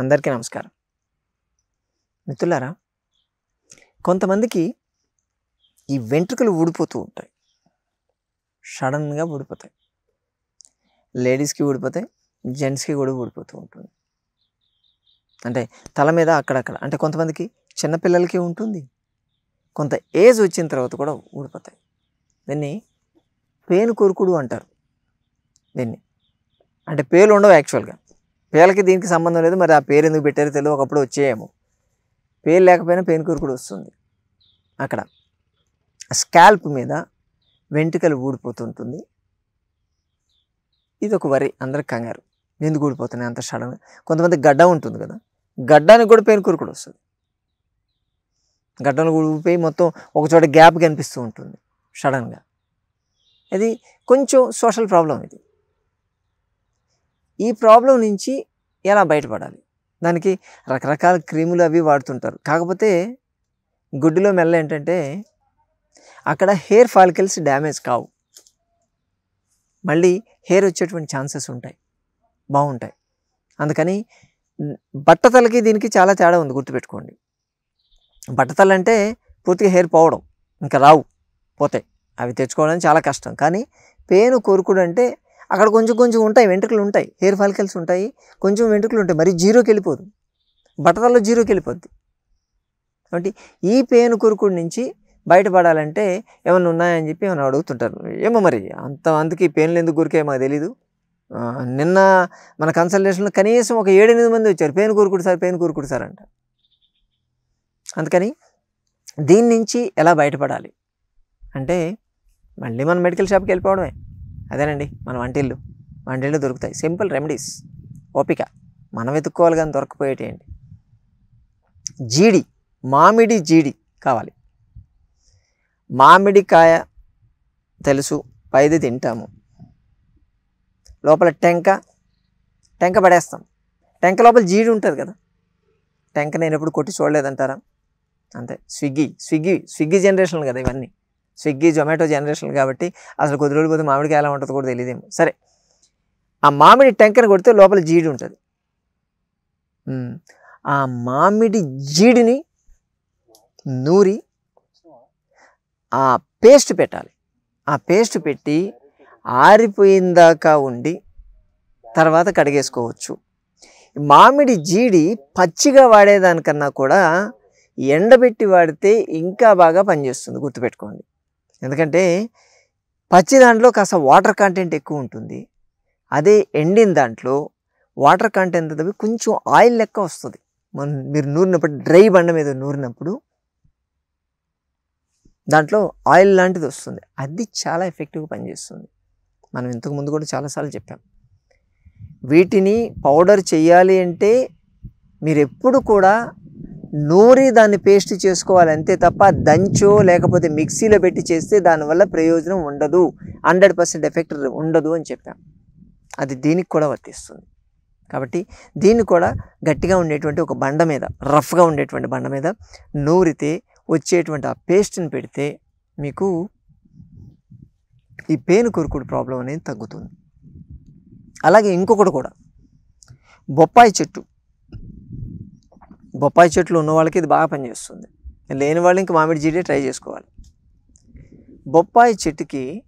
అందరికీ నమస్కారం. మిత్రులారా కొంతమందికి ఈ వెంట్రుకలు ఊడిపోతూ ఉంటాయి. సడన్గా ఊడిపోతాయి. లేడీస్కి ఊడిపోతాయి జెంట్స్కి కూడా ఊడిపోతూ ఉంటుంది. అంటే తల మీద అక్కడక్కడ అంటే కొంతమందికి చిన్నపిల్లలకి ఉంటుంది. కొంత ఏజ్ వచ్చిన తర్వాత కూడా ఊడిపోతాయి. దీన్ని పేను కొరుకుడు అంటారు. దీన్ని. అంటే పేలు ఉండవు యాక్చువల్గా. పేలకి దీనికి సంబంధం లేదు మరి ఆ పేరు ఎందుకు పెట్టారో తెలియదు ఒకప్పుడు వచ్చేయేమో. పేరు లేకపోయినా పేను కూడా వస్తుంది. అక్కడ స్కాల్ప్ మీద వెంట్రుకలు ఊడిపోతుంటుంది. ఇది ఒక వరి అందరికి కంగారు. ఎందుకు ఊడిపోతున్నాయి అంత సడన్ కొంతమంది గడ్డ ఉంటుంది కదా గడ్డానికి కూడా పేను కూడా వస్తుంది. గడ్డలు ఊడిపోయి మొత్తం ఒకచోట గ్యాప్ కనిపిస్తూ ఉంటుంది సడన్గా. ఇది కొంచెం సోషల్ ప్రాబ్లం ఇది. ఈ ప్రాబ్లం నుంచి ఎలా బయటపడాలి? దానికి రకరకాల క్రీములు అవి వాడుతుంటారు. కాకపోతే గుడ్డులో మెల్ల ఏంటంటే అక్కడ హెయిర్ ఫాలికల్స్ డ్యామేజ్ కావు. మళ్ళీ హెయిర్ వచ్చేటువంటి ఛాన్సెస్ ఉంటాయి. బాగుంటాయి. అందుకని బట్టతలకి దీనికి చాలా తేడా ఉంది గుర్తుపెట్టుకోండి. బట్టతలు అంటే పూర్తిగా హెయిర్ పోవడం. ఇంకా రావు. పోతాయి. అవి తెచ్చుకోవడం చాలా కష్టం. కానీ పేను కోరుకుడు అంటే అక్కడ కొంచెం కొంచెం ఉంటాయి వెంట్రుకలు ఉంటాయి హెయిర్ ఫాలికల్స్ ఉంటాయి కొంచెం వెంట్రుకలు ఉంటాయి మరి జీరోకి వెళ్ళిపోదు. బట్టతల్లో జీరోకి వెళ్ళిపోద్ది. కాబట్టి ఈ పేను కురుకుడు నుంచి బయటపడాలంటే ఏమైనా ఉన్నాయని చెప్పి ఏమైనా అడుగుతుంటారు. ఏమో మరి అంత అందుకే ఈ పెయిన్లు ఎందుకు కొరికాయో మాకు తెలీదు. నిన్న మన కన్సల్టేషన్లో కనీసం ఒక ఏడెనిమిది మంది వచ్చారు. పెయిన్ కూరుకుడు సార్ పెయిన్ కూరుకుడు సార్ అంట. అందుకని దీని నుంచి ఎలా బయటపడాలి? అంటే మళ్ళీ మనం మెడికల్ షాప్కి వెళ్ళిపోవడమే. అదేనండి మన వంటిల్లు. వంటిళ్ళు దొరుకుతాయి. Simple remedies. ఓపిక. మనం వెతుక్కోవాలి కానీ దొరకపోయేటేంటి జీడి. మామిడి జీడి కావాలి. మామిడికాయ తెలుసు పైది తింటాము. లోపల టెంక. టెంక పడేస్తాం. టెంక లోపల జీడి ఉంటుంది కదా? టెంక నేను ఎప్పుడు కొట్టి చూడలేదంటారా? అంతే. స్విగ్గీ. స్విగ్గీ. స్విగ్గీ జనరేషన్ కదా ఇవన్నీ. స్విగ్గీ జొమాటో జనరేషన్ కాబట్టి అసలు కొద్ది రోజులు పోతే మామిడికాయ ఎలా ఉంటుందో కూడా తెలియదేమో సరే ఆ మామిడి టెంకర్ కొడితే లోపల జీడి ఉంటుంది. ఆ మామిడి జీడిని నూరి ఆ పేస్ట్ పెట్టాలి. ఆ పేస్ట్ పెట్టి ఆరిపోయిందాకా ఉండి తర్వాత కడిగేసుకోవచ్చు. మామిడి జీడి పచ్చిగా వాడేదానికన్నా కూడా ఎండబెట్టి వాడితే ఇంకా బాగా పనిచేస్తుంది. గుర్తుపెట్టుకోండి. ఎందుకంటే పచ్చి దాంట్లో కాస్త వాటర్ కంటెంట్ ఎక్కువ ఉంటుంది. అదే ఎండిన దాంట్లో వాటర్ కంటెంట్ తప్పి కొంచెం ఆయిల్ లెక్క వస్తుంది. మనం మీరు నూరినప్పుడు డ్రై బండ మీద నూరినప్పుడు దాంట్లో ఆయిల్ లాంటిది వస్తుంది. అది చాలా ఎఫెక్టివ్గా పనిచేస్తుంది. మనం ఇంతకు ముందు కూడా చాలాసార్లు చెప్పాం. వీటిని పౌడర్ చేయాలి అంటే మీరు ఎప్పుడు కూడా నూరి దాన్ని పేస్ట్ చేసుకోవాలి అంతే తప్ప దంచో లేకపోతే మిక్సీలో పెట్టి చేస్తే దానివల్ల ప్రయోజనం ఉండదు. హండ్రెడ్ పర్సెంట్ ఎఫెక్ట్ ఉండదు అని చెప్పాం. అది దీనికి కూడా వర్తిస్తుంది. కాబట్టి దీన్ని కూడా గట్టిగా ఉండేటువంటి ఒక బండ మీద రఫ్గా ఉండేటువంటి బండ మీద నూరితే వచ్చేటువంటి ఆ పేస్ట్ని పెడితే మీకు ఈ పేను కొరుకుడు ప్రాబ్లం అనేది తగ్గుతుంది. అలాగే ఇంకొకటి కూడా బొప్పాయి చెట్టు. బొప్పాయి చెట్లు ఉన్న వాళ్ళకి ఇది బాగా పనిచేస్తుంది. లేని వాళ్ళు ఇంకా మామిడి జీడి ట్రై చేసుకోవాలి. బొప్పాయి చెట్టుకి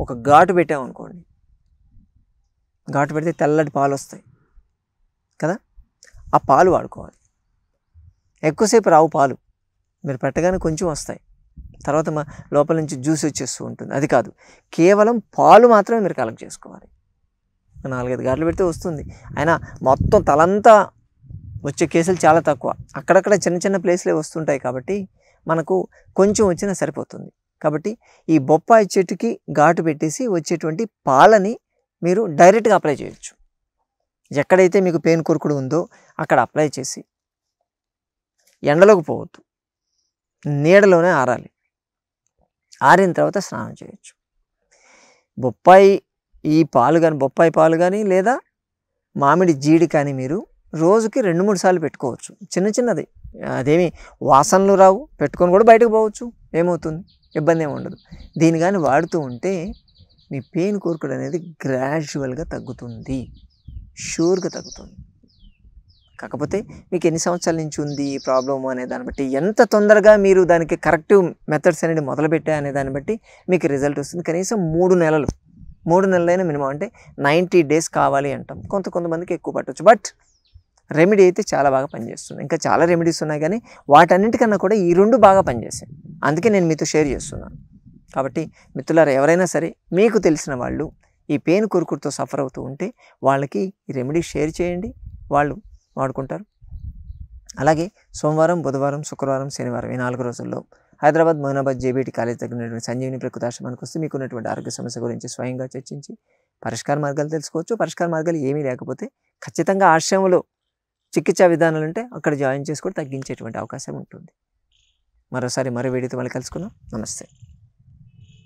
ఒక ఘాటు పెట్టామనుకోండి. ఘాటు పెడితే తెల్లటి పాలు వస్తాయి. కదా? ఆ పాలు వాడుకోవాలి. ఎక్కువసేపు రావు పాలు. మీరు పెట్టగానే కొంచెం వస్తాయి. తర్వాత మా లోపల నుంచి జ్యూస్ వచ్చేస్తూ ఉంటుంది. అది కాదు. కేవలం పాలు మాత్రమే మీరు కలెక్ట్ చేసుకోవాలి. నాలుగైదు గాట్లు పెడితే వస్తుంది. అయినా మొత్తం తలంతా వచ్చే కేసులు చాలా తక్కువ. అక్కడక్కడ చిన్న చిన్న ప్లేస్లే వస్తుంటాయి కాబట్టి మనకు కొంచెం వచ్చినా సరిపోతుంది. కాబట్టి ఈ బొప్పాయి చెట్టుకి ఘాటు పెట్టేసి వచ్చేటువంటి పాలని మీరు డైరెక్ట్గా అప్లై చేయొచ్చు. ఎక్కడైతే మీకు పెయిన్ కొరుకుడు ఉందో అక్కడ అప్లై చేసి ఎండలోకి పోవద్దు. నీడలోనే ఆరాలి. ఆరిన తర్వాత స్నానం చేయొచ్చు. బొప్పాయి ఈ పాలు కానీ బొప్పాయి పాలు కానీ లేదా మామిడి జీడి కానీ మీరు రోజుకి రెండు మూడు సార్లు పెట్టుకోవచ్చు. చిన్న చిన్నది. అదేమి వాసనలు రావు పెట్టుకొని కూడా బయటకు పోవచ్చు. ఏమవుతుంది? ఇబ్బంది ఏమి ఉండదు. దీని కానీ వాడుతూ ఉంటే మీ పెయిన్ కోరుకుడు అనేది గ్రాడ్యువల్గా తగ్గుతుంది. షూర్గా తగ్గుతుంది. కాకపోతే మీకు ఎన్ని సంవత్సరాల నుంచి ఉంది ఈ ప్రాబ్లమ్ అనే దాన్ని బట్టి ఎంత తొందరగా మీరు దానికి కరెక్టివ్ మెథడ్స్ అనేది మొదలుపెట్టా అనే దాన్ని బట్టి మీకు రిజల్ట్ వస్తుంది. కనీసం మూడు నెలలు మూడు నెలలైనా మినిమం అంటే నైంటీ డేస్ కావాలి అంటాం. కొంత కొంతమందికి ఎక్కువ పట్టవచ్చు బట్ రెమెడీ అయితే చాలా బాగా పనిచేస్తుంది. ఇంకా చాలా రెమెడీస్ ఉన్నాయి కానీ వాటన్నిటికన్నా కూడా ఈ రెండు బాగా పనిచేస్తాయి అందుకే నేను మీతో షేర్ చేస్తున్నాను. కాబట్టి మిత్రులారా ఎవరైనా సరే మీకు తెలిసిన వాళ్ళు ఈ పెయిన్ కురుకురుతో సఫర్ అవుతూ ఉంటే వాళ్ళకి ఈ రెమెడీ షేర్ చేయండి. వాళ్ళు వాడుకుంటారు. అలాగే సోమవారం బుధవారం శుక్రవారం శనివారం ఈ నాలుగు రోజుల్లో హైదరాబాద్ మోనాబాద్ జేబీటీ కాలేజ్ దగ్గర ఉన్నటువంటి సంజీవిని ప్రకృతాశ్రమానికి వస్తే మీకు ఉన్నటువంటి ఆరోగ్య సమస్య గురించి స్వయంగా చర్చించి పరిష్కార మార్గాలు తెలుసుకోవచ్చు. పరిష్కార మార్గాలు ఏమీ లేకపోతే ఖచ్చితంగా ఆశ్రమంలో చికిత్సా విధానాలు ఉంటే అక్కడ జాయిన్ చేసుకొని తగ్గించేటువంటి అవకాశం ఉంటుంది. మరోసారి మరో వీడియోతో మళ్ళీ కలుసుకుందాం. నమస్తే.